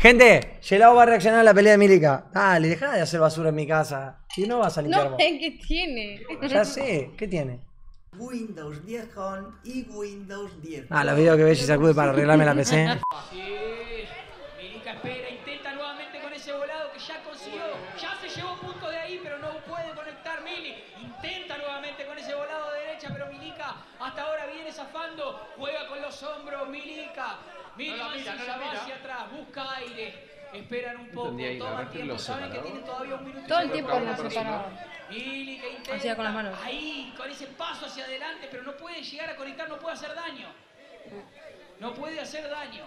Gente, Gelao va a reaccionar a la pelea de Milica. Dale, deja de hacer basura en mi casa. Si no vas a limpiar No vos. sé qué tiene. Ya sé, ¿qué tiene? Windows 10 Home y Windows 10 Ah, los videos que ves y sacude para arreglarme la PC. Sí, Milica espera, intenta nuevamente con ese volado que ya consiguió. Ya se llevó punto de ahí, pero no puede conectar Mili. Intenta nuevamente con ese volado de derecha, pero Milica hasta ahora viene zafando. Juega con los hombros, Milica. Mili Mancilla va hacia atrás, busca aire. Esperan un poco, toman tiempo, saben que tienen todavía un minuto. Todo el tiempo para los hacer. separados. Mili que intenta. Con las manos. Ahí, con ese paso hacia adelante, pero no puede llegar a conectar, no puede hacer daño. No puede hacer daño.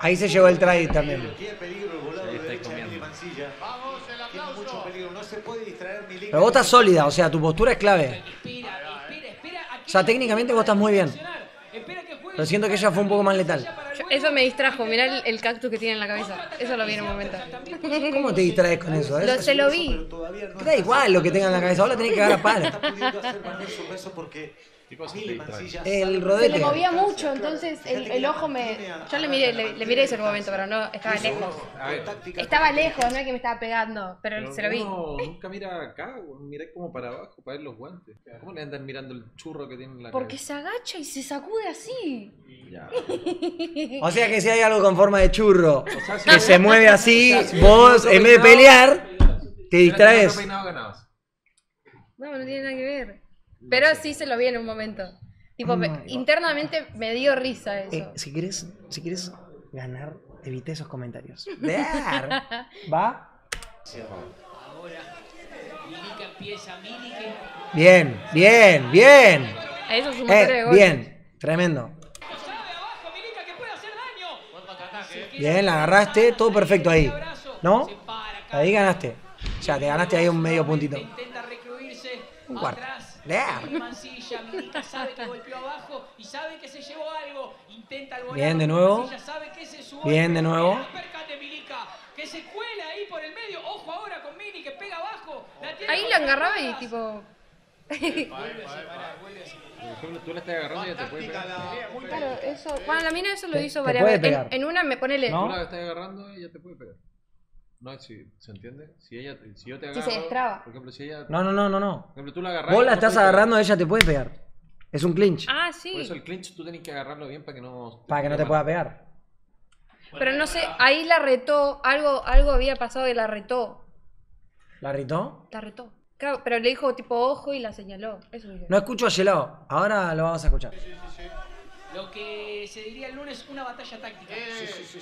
Ahí se llevó el trade también. Tiene peligro el volado Sí, de. Mili Mancilla. Tiene mucho peligro, no se puede distraer Milica. Pero vos estás sólida, o sea, tu postura es clave. Sea, ella técnicamente vos estás muy bien. Pero siento que ella fue un poco más letal. Yo- eso me distrajo, mirá el, el cactus que tiene en la cabeza. Eso lo vi en un momento. ¿Cómo te distraes con eso? Lo- se lo vi. Pero todavía no Te da igual lo que tenga en la cabeza, la tenés que cagar a palo. está pudiendo hacer valer su peso porque El sabe- Se rodete. le movía mucho, entonces el, el ojo me... Yo le miré, le, le miré ese momento, pero no, estaba lejos. Estaba lejos, no es que me estaba pegando, pero pero se lo vi. uno nunca mira acá, mirá como para abajo para ver los guantes. ¿Cómo le andan mirando el churro que tiene en la Porque se agacha y se sacude así. Ya. O sea que si hay algo con forma de churro sea, si que se mueve así, o sea, si vos en vez de pelear, te no distraes. No, no tiene nada que ver. Pero sí se lo vi en un momento. Tipo, me- Oh internamente me dio risa Eh, eso. si quieres, si quieres ganar, evita esos comentarios. Ver. ¿Va? Ahora, Milica empieza, Bien, bien, bien. Eso de Eh, bien, tremendo. sabe abajo, Milica que puede hacer daño. Se queda Bien, la agarraste, todo perfecto ahí. ¿No? Ahí ganaste. Ya, te ganaste ahí un medio puntito. Intenta recluirse Un cuarto. atrás. Lea. Mili Mancilla, Milica sabe que golpeó abajo y sabe que se llevó algo. Intenta el volado. Bien, de nuevo. Mancilla sabe que su Bien, de nuevo. Percate, Milica, que se cuela ahí por el medio. Ojo ahora con Mili que pega abajo. La tiene Ahí con la las agarraba y tipo... Por ejemplo, tú la estás agarrando y ya te puede pegar. Claro, eso... Bueno, la mina eso lo hizo varias veces. En, en una me ponele... ¿No? Tú la estás agarrando y ella te puede pegar. No, si, ¿se entiende? Si ella, si yo te Si agarro, se destraba. por ejemplo, si ella, No, no, no, no, no. por ejemplo, tú la agarras. Vos la estás agarrando, ella te puede pegar. Es un clinch. Ah, Por sí. eso el clinch tú tenés que agarrarlo bien para que no. Para que no te pueda pegar. Pero no sé, ahí la retó. Algo, algo había pasado y la retó. ¿La ritó? La retó. Claro, pero le dijo tipo ojo y la señaló. Eso dije. No escucho a Gelao. Ahora lo vamos a escuchar. Lo que se diría el lunes, una batalla táctica.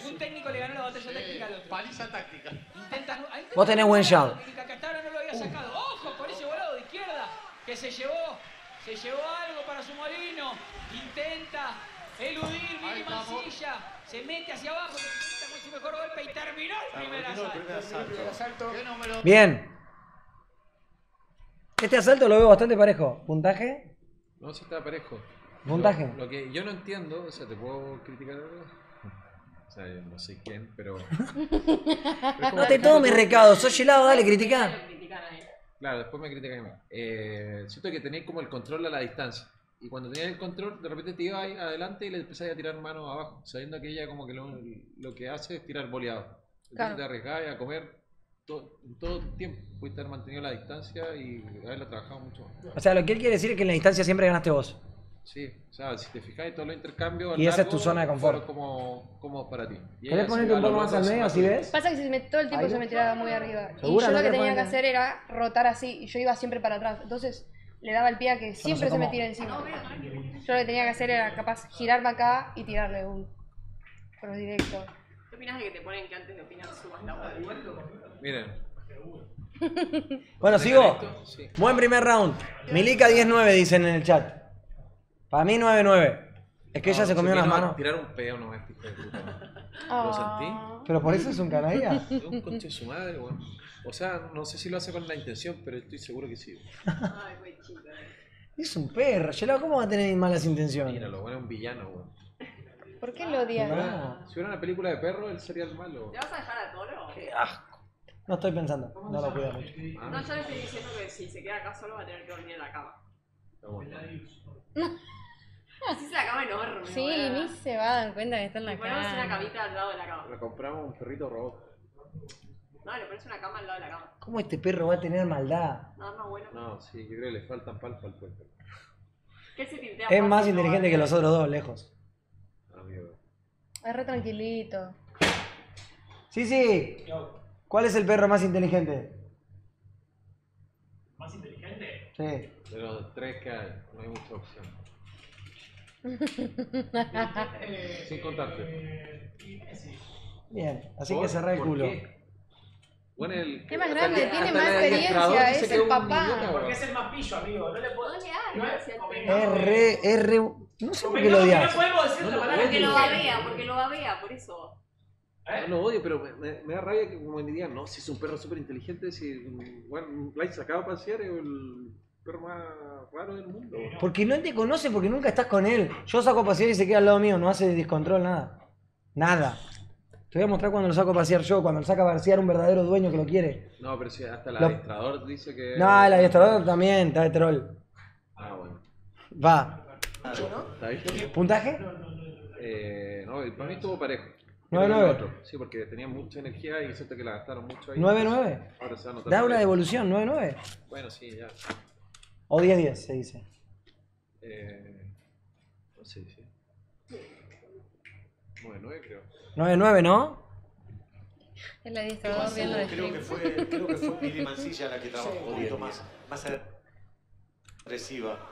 Un técnico le ganó la batalla táctica al otro. Paliza táctica. Intenta, ahí intenta Vos tenés buen jab. No lo había sacado. Ojo con ese volado de izquierda que se llevó. Se llevó algo para su molino. Intenta eludir Mili Mancilla. Se mete hacia abajo. Intenta con su mejor golpe y terminó el primer el asalto. primer asalto. ¿Qué número? Bien. Este asalto lo veo bastante parejo. ¿Puntaje? No, si está parejo. Puntaje. Lo, lo que yo no entiendo, o sea, te puedo criticar. O sea, yo no sé quién, pero. No te tomes recado. Sos Gelao, dale, criticá. Claro, después me critican a mí. Eh, siento que tenéis como el control a la distancia. Y cuando tenías el control, de repente te ibas ahí adelante y le empezabas a tirar manos abajo, sabiendo que ella como que lo, lo que hace es tirar boleado. Entonces Claro. te arriesgabas a comer todo el tiempo. Pudiste haber mantenido la distancia y haberla trabajado mucho más. O sea, lo que él quiere decir es que en la distancia siempre ganaste vos. Sí, o sea, si te fijáis, todos los intercambios. Y esa es tu zona de confort. Como, como para ti. ¿Querés ponerte un poco más al medio, así ves? Pasa que se me- todo el tiempo se me tiraba muy arriba. Y ¿Segura? yo ¿No lo que tenía que hacer era rotar así. Y yo iba siempre para atrás. Entonces le daba el pie a que siempre se me tire encima. Yo lo que tenía que hacer era capaz girarme acá y tirarle un cross directo. ¿Qué opinas de que te ponen que antes de opinar subas la voz? Miren, Bueno, sigo. Sí. Buen primer round. Milica 10-9 dicen en el chat. Para mí 9-9. Es que ella se comió unas manos. Tirar un peo no es hijo de puta. ¿Lo Ah. sentí? Pero por eso es un canalla. Es un conche de su madre, weón. O sea, no sé si lo hace con la intención, pero estoy seguro que sí. Ay, güey, chica. Es un perro. ¿cómo va a tener malas intenciones? Mira, lo bueno es un villano, weón. ¿Por qué lo odias? No. Si hubiera una película de perro, él sería el malo. ¿Le vas a dejar a Toro? No estoy pensando. No lo cuido mucho. Ah, No, yo le estoy diciendo que si se queda acá solo va a tener que dormir en la cama. está bueno. Así es la cama enorme. Sí, ni se va a dar cuenta que está en la Le ponemos una cama. camita al lado de la cama. Le compramos un perrito robot. No, le pones una cama al lado de la cama. ¿Cómo este perro va a tener maldad? No, no, bueno. No, sí, yo creo que le faltan palpa al cuerpo. ¿Qué se tintea Es más no inteligente que los otros dos, lejos. Amigo. Es re tranquilito. Sí, sí. ¿Cuál es el perro más inteligente? ¿Más inteligente? Sí. De los tres que hay, no hay mucha opción. Eh, Sin eh, Messi. Bien, así ¿Por- que cerrá el culo. qué? Bueno, el, Es más grande, el- tiene más experiencia, es el papá. idiota, Porque es el más pillo, amigo. No le puedo. No le No es re, es re... No sé por qué lo odias. No podemos decir No la lo palabra Porque lo babea, porque lo babea, por eso. ¿Eh? No lo odio, pero me, me- me da rabia que como me digan, no, si es un perro súper inteligente, si bueno, Light sacado a pasear es el perro más raro del mundo. weón. Porque no te conoce, porque nunca estás con él. Yo saco a pasear y se queda al lado mío, no hace descontrol nada. Nada. Te voy a mostrar cuando lo saco a pasear yo, cuando lo saca a pasear un verdadero dueño que lo quiere. No, pero si hasta el Lo- adiestrador dice que... No, el adiestrador también, está de troll. Ah, bueno. Va. ¿Está bien? ¿Puntaje? Eh, no, para mí estuvo parejo. Nueve, Pero el nueve. otro, Sí, porque tenía mucha energía y siento que la gastaron mucho ahí. 9-9. Ahora se va a notar. Da una devolución, 9-9. Bueno, sí, ya. O 10-10 se dice. Eh, no sé, sí. 9-9 creo. 9-9, ¿no? El adiestrador viendo el Creo que fue, creo que fue Mili Mancilla la que trabajó un poquito más, más agresiva.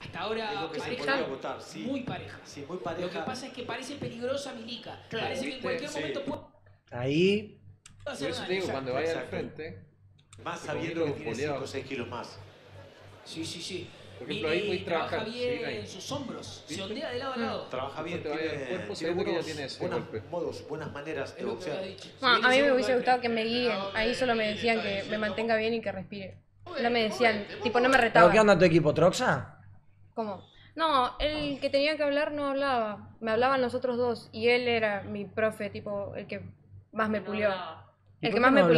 Hasta ahora pareja votar, sí. muy pareja. Sí, muy Lo que pareja. pasa es que parece peligrosa Milica. Parece que en ¿viste? cualquier Sí. momento puede Ahí. Por eso te digo, cuando vaya al frente, Más sabiendo que tiene boleado. 5 o 6 kilos más. Sí, sí, sí. Por ejemplo, ahí puedes trabaja bien sí, ahí. sus hombros. Se ¿Viste? ondea de lado a lado. Trabaja bien, tiene, el cuerpo, tiene buenos, tiene ese buenos golpe. modos, buenas maneras de boxear. Bueno, a mí me hubiese gustado que me guíen. Ahí solo me decían que me mantenga bien y que respire. No me decían, tipo, no me ¿Pero retaban. qué onda tu equipo? ¿Troxa? ¿Cómo? No, el que tenía que hablar no hablaba. Me hablaban los otros dos. Y él era mi profe, tipo, el que más me pulió. hablaba. ¿Y El que más no me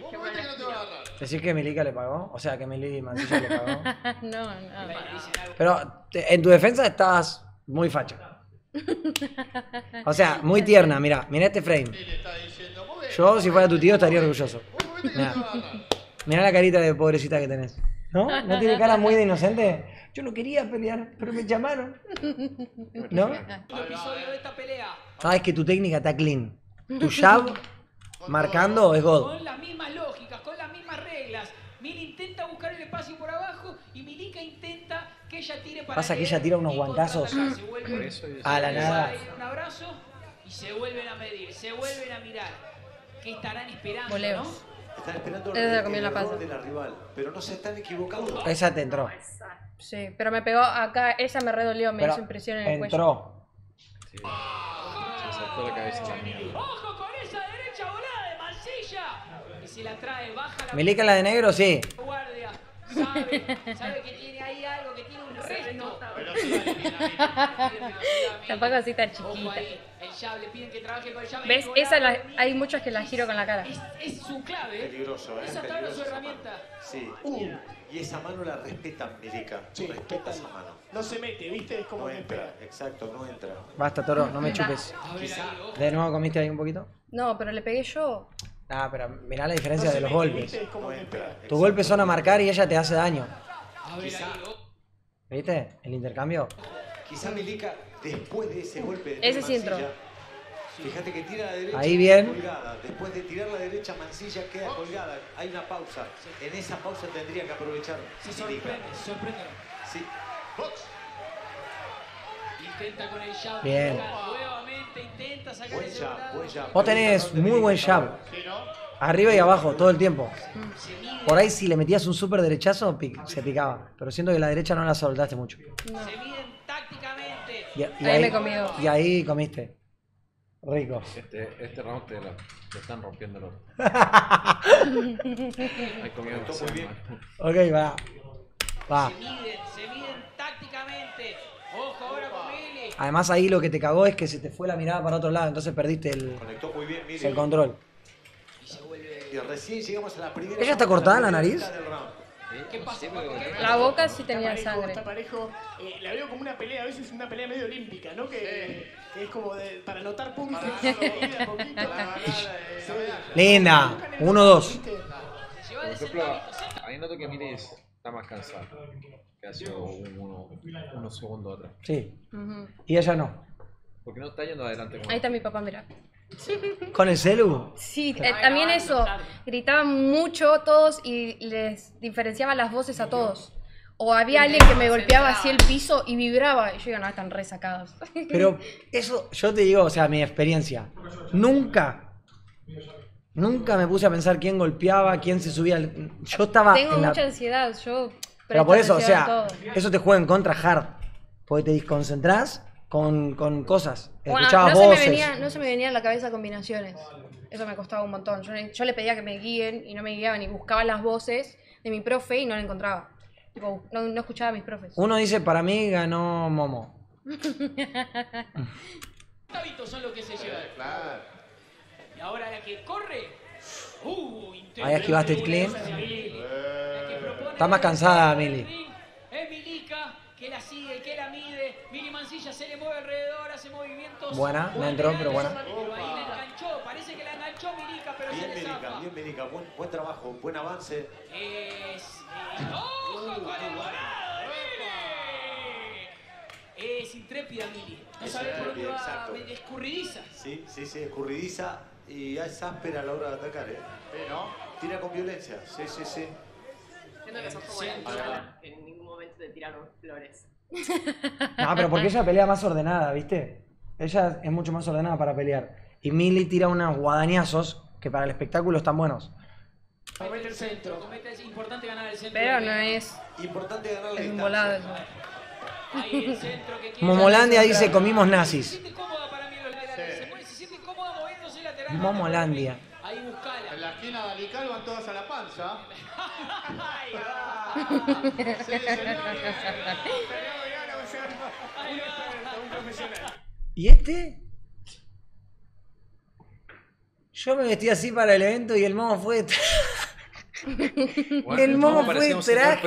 es... No sé. Qué buena gira. ¿Decir que Milica le pagó? O sea, que Mili Mancilla le pagó. no, no. Pero te- en tu defensa estás muy facha. O sea, muy tierna, mira, mira este frame. Yo, si fuera tu tío, estaría orgulloso. Mirá. Mirá la carita de pobrecita que tenés. ¿No? ¿No tiene cara muy de inocente? Yo no quería pelear, pero me llamaron. ¿No? El episodio de esta pelea Sabes que tu técnica está clean. Tu jab marcando es God. con lógicas, con las mismas reglas. Mili intenta buscar el espacio por abajo y Milica intenta que ella tire para Pasa que ella tira unos guantazos. A la nada. Un abrazo y se vuelven a medir, se vuelven a mirar. ¿Qué estarán esperando, Voleos. no? Están esperando Él le el, comió el la error pasa. de la rival, pero no se están equivocando. Esa te entró. Sí, pero me pegó acá, esa me redolió, me Pero hizo impresión en el cuello. entró. Sí. Se saltó la cabeza la mierda. ¡Ojo con esa derecha volada de Mancilla! La trae, baja la Milica la de negro, sí. guardia. Sabe, sabe que tiene ahí algo, que tiene Tampoco así tan chiquita. ahí, el jab, le piden que trabaje con el jab. ¿Ves? Esa la- hay muchas que la giro con la cara. Es, es su clave. Peligroso, ¿eh? Esa tabla es su herramienta. mano. Sí. Y esa mano la respeta Milica. Sí, respeta esa mano. No se mete, ¿viste? Es como No entra, exacto, no entra. Basta, toro, no me chupes. ¿De nuevo comiste ahí un poquito? No, pero le pegué yo. Ah, pero mirá la diferencia de los mete, golpes. Tus golpes son a marcar y ella te hace daño. A ver ahí, ojo. ¿Viste? El intercambio. Quizá Milica, después de ese golpe de Ese sí entró. Fíjate que tira a la derecha Ahí bien. queda colgada. Después de tirar la derecha, Mancilla queda colgada. Hay una pausa. En esa pausa tendría que aprovechar Se Milica. sorprende, se sorprende. Sí. Intenta con el jab. Bien. Nuevamente intenta sacar Buen ese jab, buen jab. Vos tenés muy buen jab. ahora. Arriba y abajo, todo el tiempo. Mide, Por ahí si le metías un súper derechazo, pic- se picaba. Pero siento que la derecha no la soltaste mucho. se miden tácticamente. Y, y Ahí me comió. Y ahí comiste. Rico. Este, este round te lo, lo están rompiendo los. Conectó demasiado muy bien. Ok, va. Va. Se miden, se miden tácticamente. Ojo ahora con Mili. Además ahí lo que te cagó es que se te fue la mirada para otro lado, entonces perdiste el, Conectó muy bien, Mili. el control. Recién llegamos a la primera. ¿Ella está cortada en la nariz? ¿Qué no pasa? sé, pero- ¿Qué- La boca sí Está tenía parejo, sangre. Está parejo. Eh, la veo como una pelea, a veces una pelea medio olímpica, ¿no? Que, que es como de, para anotar puntos. a. Sí. Linda. Buscan el 1-2. ¿viste? Se lleva Por de ejemplo, ¿sí? ahí noto que Miris está más cansada. Que ha sido un- uno- unos segundos atrás. Sí. Ujú. Y ella no. Porque no está yendo adelante Ahí está mi papá, mira. ¿Con el celu? Sí, eh, también eso. Gritaban mucho todos y les diferenciaban las voces a todos. O había alguien que me golpeaba así el piso y vibraba. Y yo digo, no, están resacados. Pero eso, yo te digo, o sea, mi experiencia. Nunca, nunca me puse a pensar quién golpeaba, quién se subía. al- Yo estaba Tengo en la- mucha ansiedad. Yo Pero presto por eso, o atención a sea, todo. eso te juega en contra hard. Porque te desconcentrás con, con cosas. Bueno, Escuchabas no, se me voces. venía, no se me venía a la cabeza combinaciones. Eso me costaba un montón. Yo, le- yo le pedía que me guíen y no me guiaban y buscaba las voces de mi profe y no la encontraba. Tipo, no, no escuchaba a mis profes. Uno dice, para mí ganó Momo. Centavitos son los que se llevan. Y ahora la que corre. Uh, Ahí esquivaste el clean. Está más cansada, Mili. Es Milica, que la sigue, que la mide. Mili Mancilla se le mueve alrededor, hace movimientos. Buena, no entró, pero buena. Pero ahí la enganchó, parece que la enganchó Milica, pero Bien, se le Milica, zafa. bien, Milica. Buen, buen trabajo, buen avance. Es. eh, ¡Ojo con el volado de Mili! Es intrépida Mili. No Es sabe por dónde intrépida, va, escurridiza. Sí, sí, sí, escurridiza y es áspera a la hora de atacar, ¿eh? Tira con violencia, sí, sí, sí. Siento que sos como te tiraron flores. No, pero porque ella pelea más ordenada, ¿viste? Ella es mucho más ordenada para pelear. Y Mili tira unos guadañazos que para el espectáculo están buenos. Comete el centro. Comete, es importante ganar el centro. Pero de- no es, Importante ganar la es distancia. volado eso. Ahí el centro que Momolandia dice, comimos Se nazis. siente cómoda para mí los laterales. Se, mueve, se siente cómoda moviéndose lateral. Momolandia. Ahí buscala. En la esquina de Alical van todas a la panza. Sí, señores. ¿Y este? Yo me vestí así para el evento y el momo fue... Bueno, El momo fue parecía un señor traje.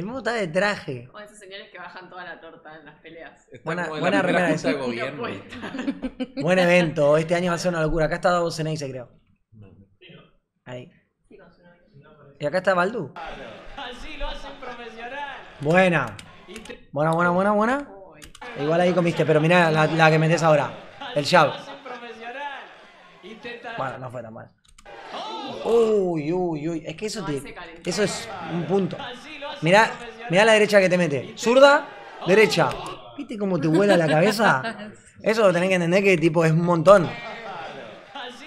El momo está de traje. O esos señores que bajan toda la torta en las peleas. Está Buena- como en buena la primera remera junta de gobierno. Buen evento. Este año va a ser una locura. Acá está Davo Ceneice, creo. Ahí. Y acá está Baldu. Así lo hacen profesional. Buena. Buena, buena, buena, buena. Igual ahí comiste, pero mirá la, la que metes ahora. El jab. Bueno, no fue tan mal. Uy, uy, uy. Es que eso te. Eso es un punto. Mirá, mirá la derecha que te mete. Zurda, derecha. ¿Viste cómo te vuela la cabeza? Eso lo tenés que entender que tipo es un montón.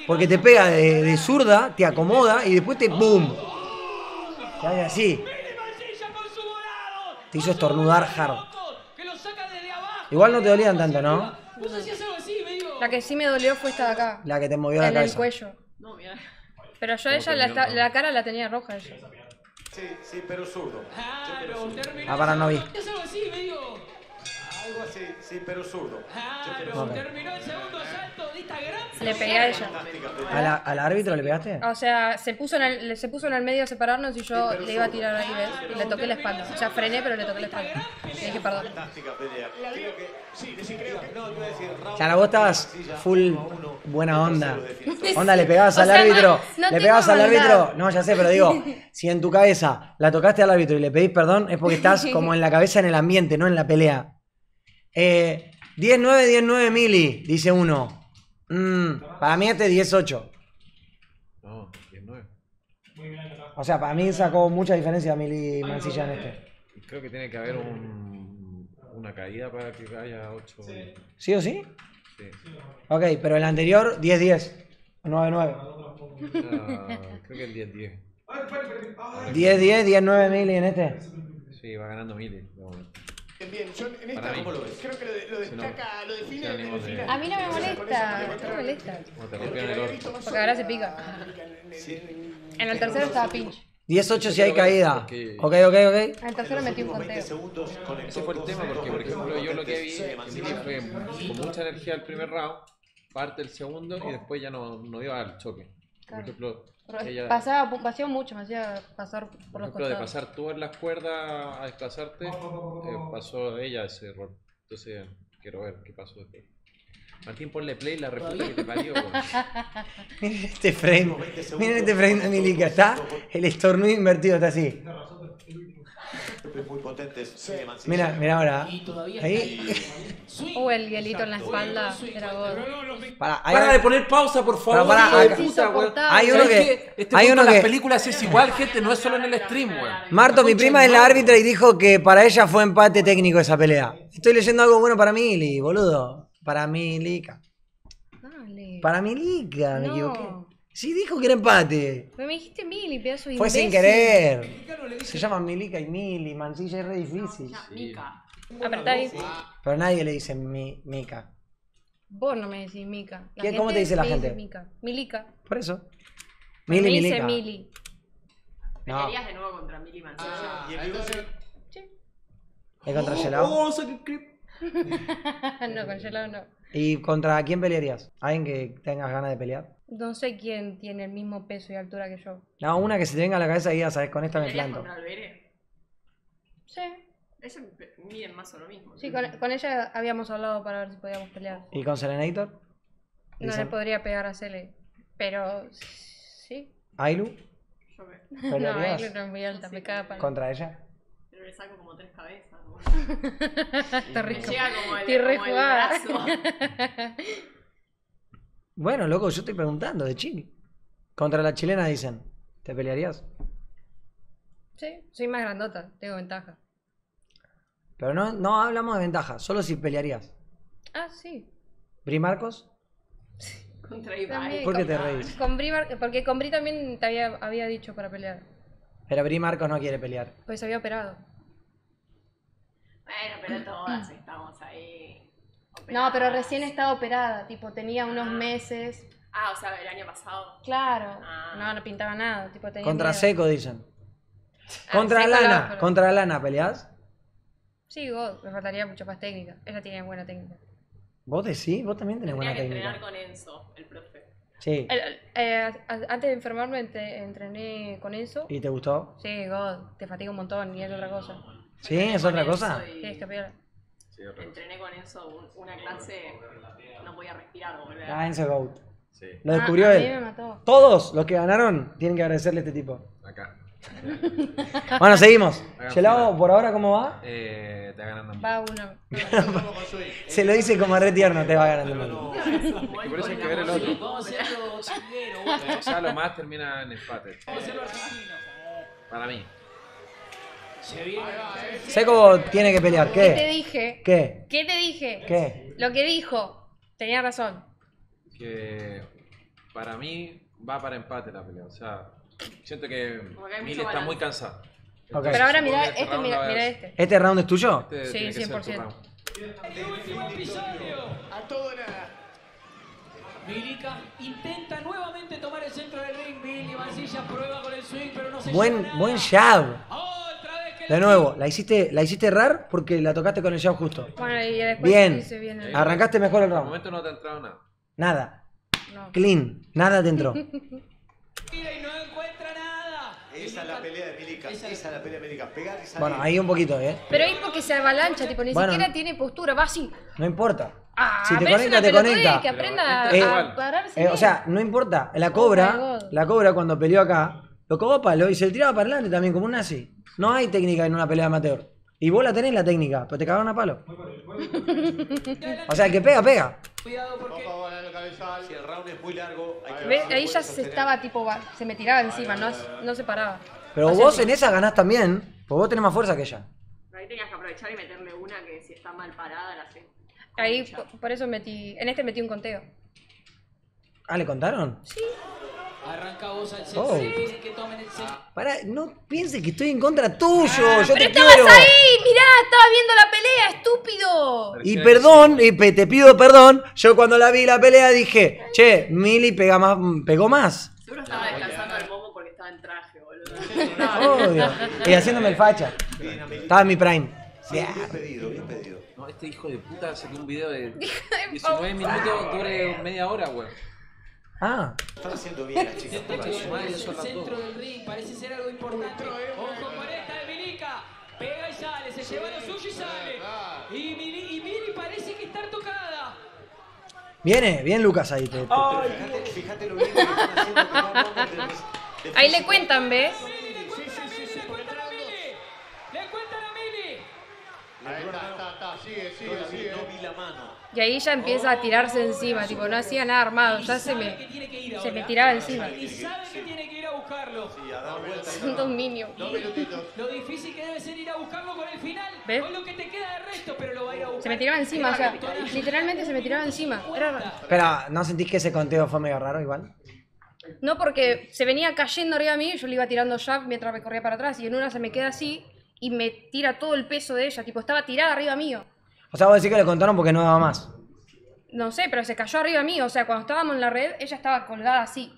Porque te pega de, de zurda, te acomoda y después te ¡boom! Te hace así. Te hizo estornudar hard. Igual no te dolían tanto, ¿no? Vos hacías algo así, medio. La que sí me dolió fue esta de acá. La que te movió la En el cabeza. cuello. No, mira. Pero yo a ella la, la cara la tenía roja. Ella. Sí, sí, pero zurdo. Claro, terminó. Ah, para, no vi. Hacías algo así, medio. Algo así, sí, pero zurdo. Claro, terminó el segundo salto de esta gran. Le pegué a ella. ¿A la- ¿Al árbitro le pegaste? O sea, se puso, en el, se puso en el medio a separarnos y yo le iba a tirar ahí, ¿ves? Y le toqué la espalda. O sea, frené, pero le toqué la espalda. Le dije perdón. Fantástica pelea. Creo que. Sí, sí, creo que. No, iba a decir round Claro, vos estabas full uno a uno. buena onda. Onda, le pegabas O al sea, no- árbitro. no le tengo pegabas al maldad. árbitro. No, ya sé, pero digo, si en tu cabeza la tocaste al árbitro y le pedís perdón, es porque estás como en la cabeza en el ambiente, no en la pelea. Eh, 10-9, 10-9 mili, dice uno. Mm, para mí este 10-8. No, 19. O sea, para mí sacó mucha diferencia Mili Mancilla en este. Creo que tiene que haber un, una caída para que haya 8. Sí. ¿Sí o sí? sí. Ok, pero el anterior 10-10. 9-9. Ah, creo que el 10-10. 10-10, 10-9 Mili en este. Sí, va ganando Mili. de momento. Bien. Yo en esta mí. creo que lo, de- lo destaca, lo define. Ánimo define- de- A mí no me molesta. No me molesta. Porque ahora se pica. En el tercero estaba pinch. 10-8 si hay caída. Ok, ok, ok. En el tercero metí un últimos 20 conteo. Ese fue el tema, porque por ejemplo yo lo que vi, fue con mucha energía el primer round, parte el segundo y después ya no, no iba al choque. Por ejemplo, ella, Pasaba, paseó mucho, me hacía pasar por, por los ejemplo, de pasar tú en las cuerdas a desplazarte, eh, pasó ella ese error. Entonces, quiero ver qué pasó después. Martín, ponle play la reputa que te parió. Miren este frame. Miren este frame de Milica. Está el estornudo invertido, está así. Muy potentes. Sí. Mira, mira ahora. Y todavía Ahí. Uh, el hielito en la espalda era. Para, hay- Para de poner pausa, por favor. Puta, weón. Insoportable. Hay uno ¿Sabes que-? Este hay uno en las que- películas es igual, gente, no es solo en el stream, weón. Marto, mi prima es la árbitra y dijo que para ella fue empate técnico esa pelea. Estoy leyendo algo bueno para Mili, boludo. Para Milica. Dale. Para Milica, me No. equivoqué. Sí, dijo que era empate. Me dijiste Mili, pedazo de Fue sin imbécil. querer. Se llaman Milica y Mili, Mancilla es re difícil. Mica. Apretá ahí. Pero nadie le dice mi, Mica. Vos no me decís Mica. La ¿Qué- cómo te dice la me gente? Mica. Milica. Por eso. me Mili, dice Milica. Mili. No, Pelearías de nuevo contra Mili Mancilla. Y el bigote. es contra. Oh, el clip. no, con Yelao no. ¿Y contra quién pelearías? ¿Alguien que tengas ganas de pelear? No sé quién tiene el mismo peso y altura que yo. No, una que se te venga a la cabeza y digas, sabes, con esta me ¿Pelearías planto. contra Alberé? Sí. Ellos miden más o lo mismo. Sí, con, con ella habíamos hablado para ver si podíamos pelear. ¿Y con Serenator? No le podría pegar a Cele. Pero sí. ¿Ailu? Yo me- No, ¿Pelearías él no es muy alta, me caga para. contra ella? Pero le saco como tres cabezas. ¿no? Está Me rico. llega como el, Estoy como el brazo. Bueno, loco, yo estoy preguntando de Chile. Contra la chilena dicen, ¿te pelearías? Sí, soy más grandota, tengo ventaja. Pero no, no hablamos de ventaja, solo si pelearías. Ah, sí. ¿Bri Marcos? Contra Ibai. También. ¿Por qué te Con- reís? Con Bri Mar- porque con Bri también te había, había dicho para pelear. Pero Bri Marcos no quiere pelear. Pues se había operado. Bueno, pero todas estamos ahí. No, pero recién estaba operada, tipo, tenía unos meses. Ah, o sea, el año pasado. Claro. Ah. No, no pintaba nada, tipo, tenía Contra miedo. Seco dicen. Ah, Contra Lana, contra Lana, ¿peleás? Sí, God, me faltaría mucho más técnica. Ella tiene buena técnica. ¿Vos decís? ¿Vos también tenés Tenía buena que entrenar técnica? con Enzo, el profe. Sí. El- el- eh, antes de enfermarme entre- entrené con eso. ¿Y te gustó? Sí, God, te fatiga un montón y es otra cosa. ¿Sí? ¿Es otra cosa? Enzo y Sí, es que piola. Sí. Entrené con Enzo un- una clase, no podía respirar, boludo. Ah, Enzo Goat. Sí, Lo Ah, descubrió él. mató. Todos los que ganaron tienen que agradecerle a este tipo. acá. Bueno, seguimos. Fila. por ahora, ¿cómo va? Eh, te va ganando. Va swing. Se lo dice como re tierno, te va ganando. Y por eso hay que ver el otro. Vamos a hacerlo sea, lo más termina en empate. Vamos a hacerlo argentino. Para mí. Se viene. Seco tiene que pelear. ¿Qué te ¿Qué? dije? ¿Qué? ¿Qué te dije? ¿Qué? Lo que dijo. Tenía razón. Que para mí va para empate la pelea. O sea, siento que mucho está muy cansada. Ok. Pero ahora mira este este, round mira, mira este. ¿Este round es tuyo? Este Sí, tiene que ser tu 100%. round. El último episodio. A todo nada. Milica intenta nuevamente tomar el centro del ring. Billy Mancilla prueba con el swing, pero no se Buen, lleva nada. buen jab. De nuevo, la hiciste, la hiciste errar porque la tocaste con el jab justo. Bueno, y después Bien. hice bien el- Arrancaste mejor el el round. momento no te ha entrado nada. Nada. No. Clean. Nada te entró. Tira y no encuentra nada. Esa es la pelea de Milica. Esa es la pelea de Milica. Pegar y salir. Bueno, ahí un poquito, ¿eh? Pero ahí porque se avalancha, tipo, ni Bueno. siquiera tiene postura, va así. No importa. Ah, Si te pero es conecta, una te pelotudez, conecta. Que Pero aprenda entra Eh, a igual. pararse. Eh, o bien. sea, no importa. La Oh my cobra, God. la cobra cuando peleó acá, lo cogó a palo y se le tiraba para adelante también, como un nazi. No hay técnica en una pelea amateur. Y vos la tenés la técnica, pero te cagaron a palo. O sea, el que pega, pega. Cuidado porque. Si el round es muy largo, hay que ahí ya se estaba tipo, se me tiraba encima, no, no se paraba. Pero vos en esa ganás también, porque vos tenés más fuerza que ella. Pero ahí tenías que aprovechar y meterle una que si está mal parada la haces. Ahí, po- por eso metí, en este metí un conteo. Ah, ¿le contaron? Arranca vos al Oh. centro. Le piden que tomen el centro. Pará, no pienses que estoy en contra tuyo, yo ¡Pero te estabas quiero. ahí! ¡Mirá! ¡Estabas viendo la pelea, estúpido! Y perdón, y pe- te pido perdón, yo cuando la vi la pelea dije, che, Mili pega más, pegó más. Seguro estaba descansando el momo porque estaba en traje, boludo. Obvio. Y haciéndome el facha. Estaba en mi prime. Bien, bien pedido, bien pedido. No, este hijo de puta sacó un video de de 19 minutos, dure media hora, weón. Ah, Están haciendo bien las chicas. Al centro del ring, parece ser algo importante. Ojo con esta de Milica. Pega y sale, se lleva lo suyo y sale. Y Mili, y Mili parece que está tocada. viene, bien Lucas ahí. te- te- Fíjate, fíjate lo bien que están haciendo. que no de- de Ahí le cuentan, ¿ves? Sí, sí, sí, sí, Le cuentan a. Mili. Le cuentan a Mili. Ahí está, está, está. Sigue, sigue, sigue. no vi la mano. Y ahí ya empieza a tirarse encima, tipo, no hacía nada armado, ya se me, se me tiraba encima. Y sabe que tiene que ir a buscarlo. Y a dar vueltas. Son dos minions. Dos minutitos. Lo difícil que debe ser ir a buscarlo con el final. ¿Ves? Con lo que te queda de resto, pero lo va a ir a buscar. Se me tiraba encima, o sea, literalmente se me tiraba encima. Era raro. Espera, ¿no sentís que ese conteo fue medio raro igual? No porque se venía cayendo arriba a mí, yo le iba tirando jab mientras me corría para atrás y en una se me queda así y me tira todo el peso de ella, tipo, estaba tirada arriba mío. O sea, vos decís que le contaron porque no daba más. No sé, pero se cayó arriba mío, o sea, cuando estábamos en la red, ella estaba colgada así.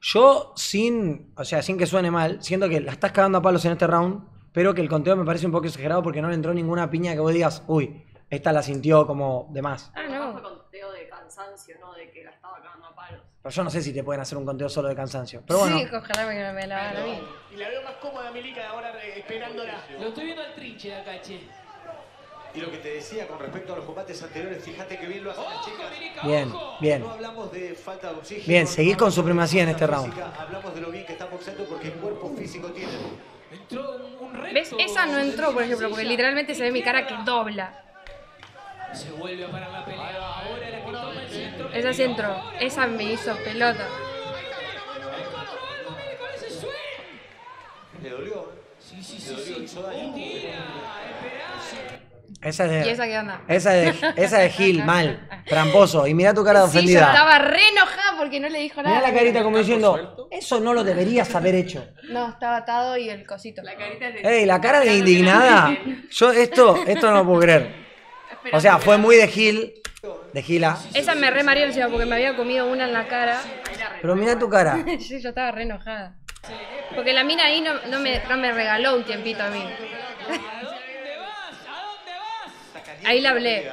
Yo, sin, o sea, sin que suene mal, siento que la estás cagando a palos en este round, pero que el conteo me parece un poco exagerado porque no le entró ninguna piña que vos digas, uy, esta la sintió como de más. Ah, no. fue conteo de cansancio, no de que la estaba cagando a palos. Pero yo no sé si te pueden hacer un conteo solo de cansancio. Pero bueno, Sí, ojalá me, me la hagan a mí. Y la veo más cómoda, Milica, ahora eh, esperándola. Lo estoy viendo al trinche de acá, che. Y lo que te decía con respecto a los combates anteriores, fíjate que bien lo Ojo, chicas. Milica, bien, ojo. bien. No hablamos de falta de oxígeno. Bien, seguís con supremacía en este round. Hablamos de lo bien que están boxeando porque el cuerpo físico tienen. Entró un. ¿Ves? Esa no entró, por ejemplo, porque literalmente se ve mi cara que dobla. Se vuelve a parar la pelea. Ahora la que toma el centro. Esa sí entró, esa me hizo pelota. Le dolió, ¿eh? Sí, sí, Le sí, dolió, sí. hizo daño. Esa es de... ¿Y esa qué onda? Esa es de, esa de Gil, mal, tramposo. Y mirá tu cara de Sí, yo ofendida. estaba re enojada porque no le dijo Mirá nada. la carita como diciendo, eso no lo deberías haber hecho. No, estaba atado y el cosito. La carita de. Ey, la cara de indignada. Yo esto, esto no lo puedo creer. O sea, fue muy de Gil, de Gila. Esa me re mareó encima porque me había comido una en la cara. Pero mirá tu cara. Sí, yo estaba re enojada. Porque la mina ahí no, no, me, no me regaló un tiempito a mí. Ahí le hablé.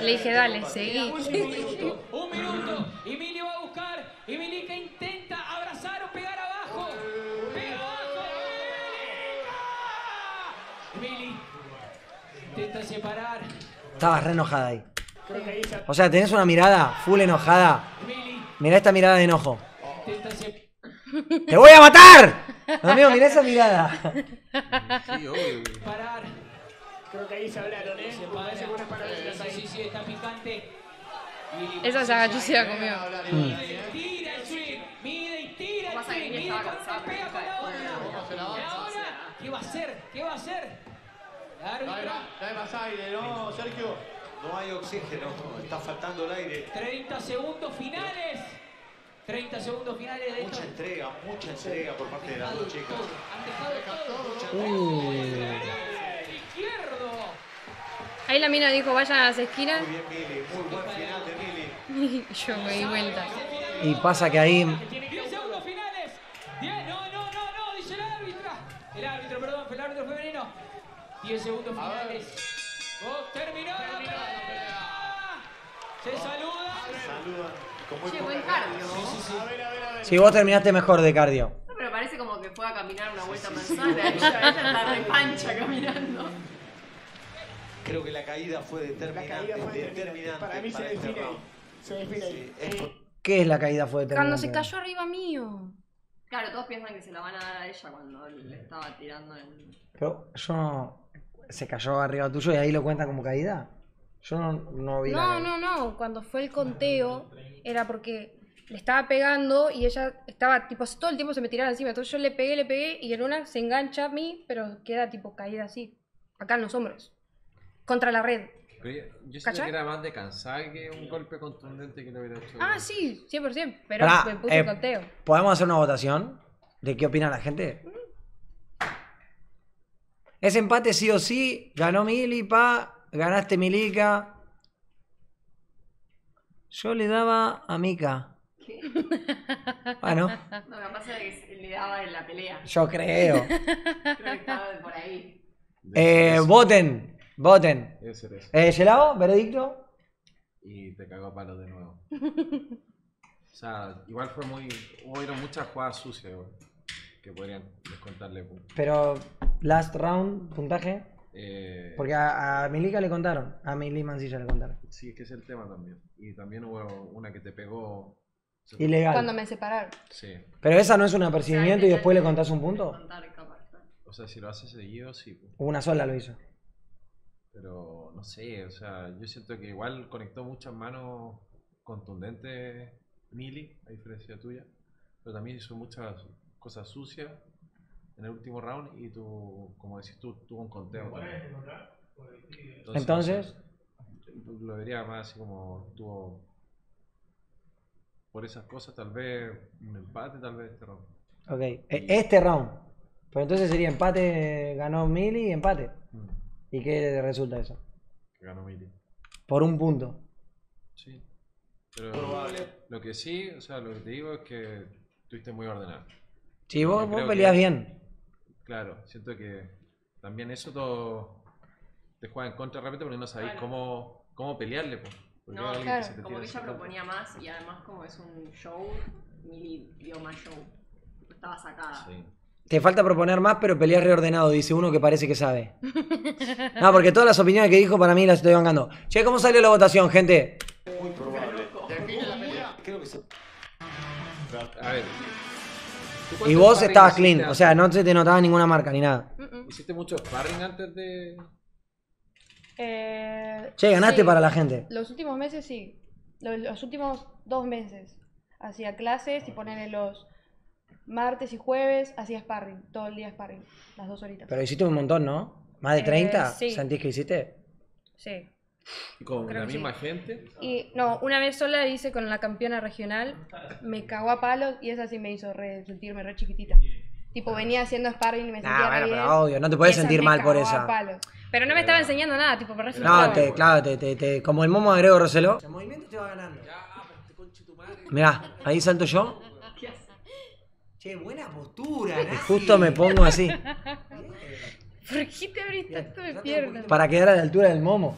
Le dije, dale, seguí. Un minuto, un minuto. Y Mili va a buscar. Y Milica intenta abrazar o pegar abajo. Pega abajo. Milica. Mili intenta separar. Estabas re enojada ahí. Creo que ahí ya O sea, tenés una mirada full enojada. Mili Mirá esta mirada de enojo. ¡Te voy a matar! Amigo, mirá esa mirada. Sí, obvio. Creo que ahí se hablaron, ¿eh? Se Me parece que unas para. palabras Sí, sí, sí, está picante. Esa se agachó y se la comió. Tira el swing, mide y tira el swing, mide con una pega con la otra. se Y ahora, ¿qué va a hacer? ¿Qué va a hacer? Dale más, aire, ¿no, Sergio? No hay oxígeno, está faltando el aire. 30 segundos finales. 30 segundos finales de Mucha esto. entrega, mucha entrega por parte de las dos chicas. Han dejado todo. Izquierdo. Ahí la mina dijo, vayan a las esquinas. Muy bien, Mili, muy buen final de Mili. Y yo me di vuelta. Y pasa que ahí 10 segundos finales. 10, no, no, no, no, dice el árbitro. El árbitro, perdón, el árbitro femenino. 10 segundos finales. Oh, terminó la pelea. Se saludan. Saludan con muy Che, buen cardio. A ver, a ver, a ver. Si vos terminaste mejor de cardio. No, pero parece como que fue a caminar una vuelta manzana. Ella, ella está re pancha caminando. Creo que la caída fue La determinante, caída fue determinante. determinante Para mí se este define ahí. round. Se define ahí. Sí, es por- ¿Qué es la caída fue Cuando se determinante? cayó arriba mío. Claro, todos piensan que se la van a dar a ella cuando le estaba tirando en. Pero yo no... ¿Se cayó arriba tuyo y ahí lo cuentan como caída? Yo no, no vi la No, no, no. Cuando fue el conteo, era porque le estaba pegando y ella estaba, tipo, todo el tiempo se me tiraba encima. Entonces yo le pegué, le pegué y en una se engancha a mí, pero queda, tipo, caída así. Acá en los hombros. Contra la red. Pero yo, yo que era más de cansar que un golpe contundente que le hubiera hecho. Ah, sí, 100%. Pero Pará, me puse eh, el conteo. ¿Podemos hacer una votación? ¿De qué opina la gente? Es empate sí o sí. Ganó Mili, pa. Ganaste Milica. Yo le daba a Mika. ¿Qué? Bueno, No, me pasa que se- le daba en la pelea. yo creo. Creo que estaba por ahí. Eh, voten. Voten. Debe ser eso. Eh, ¿Gelao? ¿Veredicto? Y te cagó a palos de nuevo. O sea, igual fue muy. Hubieron muchas jugadas sucias, igual, que podrían descontarle puntos. Pero, last round, puntaje. Eh, Porque a, a Milica le contaron. A Mili Mancilla le contaron. Sí, es que es el tema también. Y también hubo una que te pegó. Ilegal. Cuando me separaron. Sí. Pero esa no es un apercibimiento y después le contás un punto. Contar capaz. ¿no? O sea, si lo haces seguido, sí. pues. Una sola lo hizo. Pero no sé, o sea, yo siento que igual conectó muchas manos contundentes Mili, a diferencia tuya. Pero también hizo muchas cosas sucias en el último round y tú, como decís tú, tuvo un conteo. también. Entonces, no sé, lo vería más así como tuvo por esas cosas, tal vez un empate, tal vez este round. ok. E- Este round. Pero entonces sería empate, ganó Mili y empate. ¿Y qué resulta eso? que ganó Mili. Por un punto. Sí. Pero lo que sí, o sea, lo que te digo es que estuviste muy ordenado. Si vos, vos peleás que- bien. Claro, siento que también eso todo te juega en contra de repente porque no sabéis Claro. cómo, cómo pelearle. Porque No, claro. se te Como que ella proponía más y además como es un show, Mili dio más show. Estaba sacada. Sí. Te falta proponer más, pero peleas reordenado, dice uno que parece que sabe. No, porque todas las opiniones que dijo para mí las estoy bancando. Che, ¿cómo salió la votación, gente? Muy probable. Define la pelea. Creo que se A ver. ¿tú Y vos estabas clean, o sea, no se te notaba ninguna marca ni nada. ¿Hiciste mucho sparring antes de...? Eh, Che, ganaste sí. para la gente. Los últimos meses sí. Los, los últimos dos meses. Hacía clases y ponerle los martes y jueves, hacía sparring. Todo el día sparring. Las dos horitas. Pero hiciste un montón, ¿no? ¿Más de Eh, 30? sí. ¿Sentís que hiciste? Sí. ¿Con Creo la que misma sí. gente? Y no, una vez sola hice con la campeona regional, me cagó a palos y esa sí me hizo re- sentirme re chiquitita. Tipo, venía haciendo sparring y me sentía Nah, re bueno, bien. pero obvio, no te y puedes esa sentir me mal por cagó a esa. palos. Pero no me estaba enseñando nada, tipo, me re No, frustraba. te, claro, te, te, te- como el momo de Grego Roseló. El movimiento te va ganando. Mirá, ahí salto yo. Che, buena postura, Y Nazi. justo me pongo así. ¿Por qué te abrís tanto de piernas? Para quedar a la altura del momo.